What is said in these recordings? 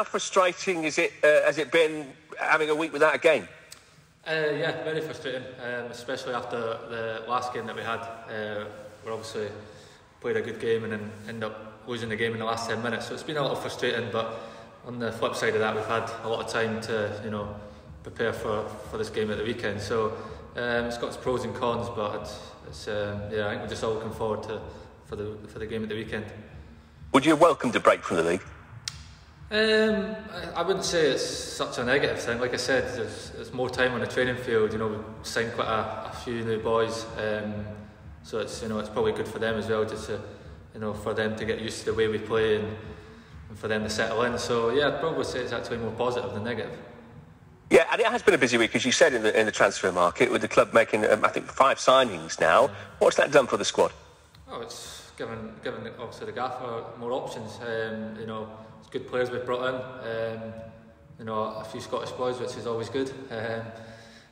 How frustrating is it? Uh, has it been having a week without a game? Uh, yeah, very frustrating, um, especially after the last game that we had. Uh, we obviously played a good game and then ended up losing the game in the last 10 minutes. So it's been a little frustrating, but on the flip side of that, we've had a lot of time to, you know, prepare for, for this game at the weekend. So um, it's got its pros and cons, but it's, it's um, yeah, I think we're just all looking forward to for the for the game at the weekend. Would you welcome a break from the league? Um, I wouldn't say it's such a negative thing. Like I said, there's, there's more time on the training field. You know, we've signed quite a, a few new boys, um, so it's you know it's probably good for them as well, just to you know for them to get used to the way we play and, and for them to settle in. So yeah, I'd probably say it's actually more positive than negative. Yeah, and it has been a busy week, as you said, in the in the transfer market, with the club making um, I think five signings now. Yeah. What's that done for the squad? Oh, it's given given obviously the gaffer more options. Um, you know good players we've brought in. Um, you know, a few Scottish boys, which is always good. Um,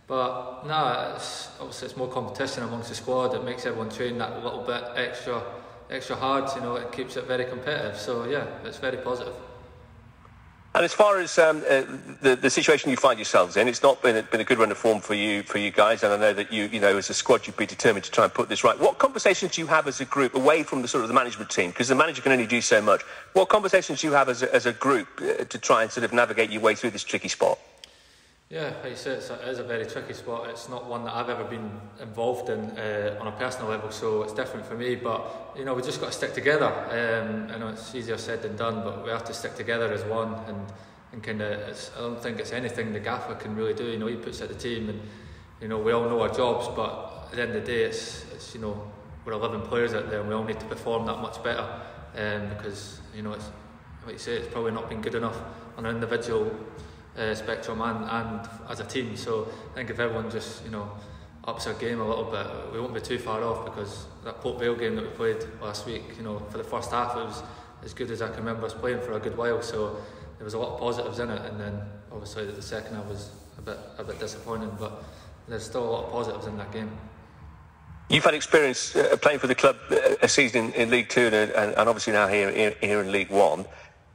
but no, it's, obviously it's more competition amongst the squad. It makes everyone train that little bit extra, extra hard. You know, it keeps it very competitive. So yeah, it's very positive. And as far as um, uh, the, the situation you find yourselves in, it's not been a, been a good run of form for you for you guys, and I know that you you know as a squad you'd be determined to try and put this right. What conversations do you have as a group away from the sort of the management team? Because the manager can only do so much. What conversations do you have as a, as a group uh, to try and sort of navigate your way through this tricky spot? Yeah, like you say, it's a, it is a very tricky spot. It's not one that I've ever been involved in uh, on a personal level, so it's different for me. But you know, we just got to stick together. Um, I know it's easier said than done, but we have to stick together as one. And, and kind of, I don't think it's anything the gaffer can really do. You know, he puts out the team, and you know, we all know our jobs. But at the end of the day, it's, it's you know, we're 11 players out there, and we all need to perform that much better. Um, because you know, it's like you say, it's probably not been good enough on an individual uh, spectrum and, and as a team. So I think if everyone just you know ups our game a little bit, we won't be too far off because that Port Vale game that we played last week, you know, for the first half it was as good as I can remember us playing for a good while. So there was a lot of positives in it, and then obviously the second half was a bit a bit disappointing, but there's still a lot of positives in that game. You've had experience uh, playing for the club uh, a season in, in League Two and, and, obviously now here, here, here in League One.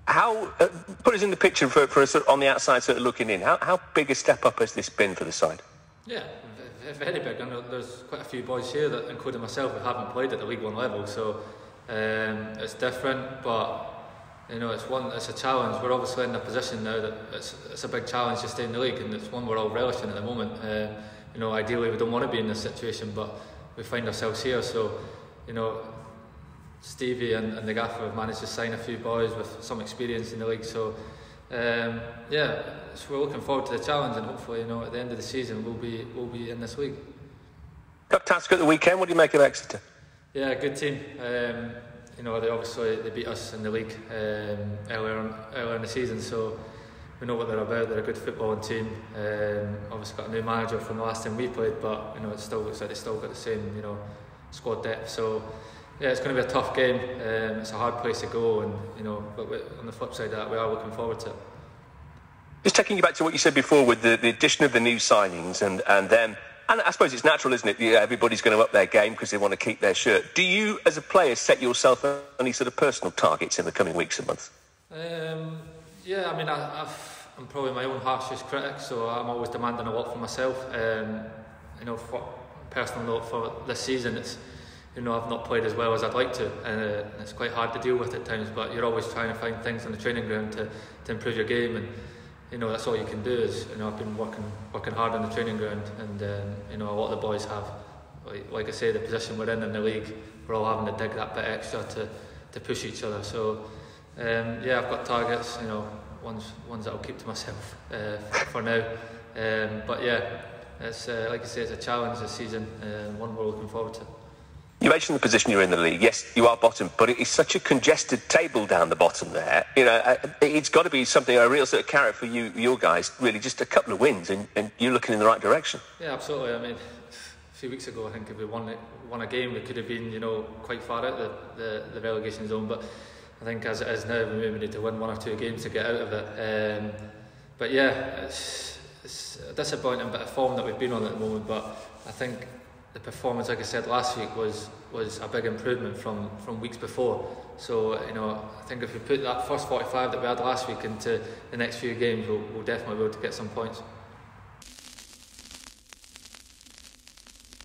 How uh, put us in the picture for, for us on the outside, sort of looking in. How, how big a step up has this been for the side? Yeah, very big. Know there's quite a few boys here, that, including myself, who haven't played at the League One level, so um, it's different. But you know, it's one. It's a challenge. We're obviously in a position now that it's, it's a big challenge to stay in the league, and it's one we're all relishing at the moment. Uh, you know, ideally we don't want to be in this situation, but we find ourselves here. So, you know, Stevie and, and the gaffer have managed to sign a few boys with some experience in the league. So, um, yeah, so we're looking forward to the challenge, and hopefully, you know, at the end of the season, we'll be we'll be in this league. Got task at the weekend. What do you make of Exeter? Yeah, good team. Um, you know, they obviously they beat us in the league um, earlier on, earlier in the season, so we know what they're about. They're a good footballing team. Um, obviously got a new manager from the last time we played, but you know it still looks like they still got the same you know squad depth. So yeah, it's going to be a tough game. Um, it's a hard place to go, and you know, but on the flip side of that, we are looking forward to it. Just taking you back to what you said before with the, the addition of the new signings and and then and I suppose it's natural, isn't it? Yeah, everybody's going to up their game because they want to keep their shirt. Do you, as a player, set yourself any sort of personal targets in the coming weeks and months? Um, yeah, I mean, I, am probably my own harshest critic, so I'm always demanding a lot for myself. Um, you know, for personal note for this season, it's you know I've not played as well as I'd like to, and uh, it's quite hard to deal with at times. But you're always trying to find things on the training ground to, to improve your game and you know that's all you can do is you know I've been working working hard on the training ground and um, you know a lot of the boys have like, like I say the position we're in in the league we're all having to dig that bit extra to, to push each other so um, yeah I've got targets you know ones ones that I'll keep to myself uh, for, now um, but yeah it's uh, like I say it's a challenge this season uh, one we're looking forward to. You mentioned the position you're in the league. Yes, you are bottom, but it is such a congested table down the bottom there. You know, uh, it's got to be something, a real sort of carrot for you, your guys. Really, just a couple of wins, and, and you're looking in the right direction. Yeah, absolutely. I mean, a few weeks ago, I think if we won it, won a game, we could have been, you know, quite far out the, the, the relegation zone. But I think as it is now, we maybe need to win one or two games to get out of it. Um, but yeah, it's, it's a disappointing bit of form that we've been on at the moment. But I think the performance, like I said last week, was was a big improvement from from weeks before. So you know, I think if we put that first 45 that we had last week into the next few games, we'll, we'll definitely be able to get some points.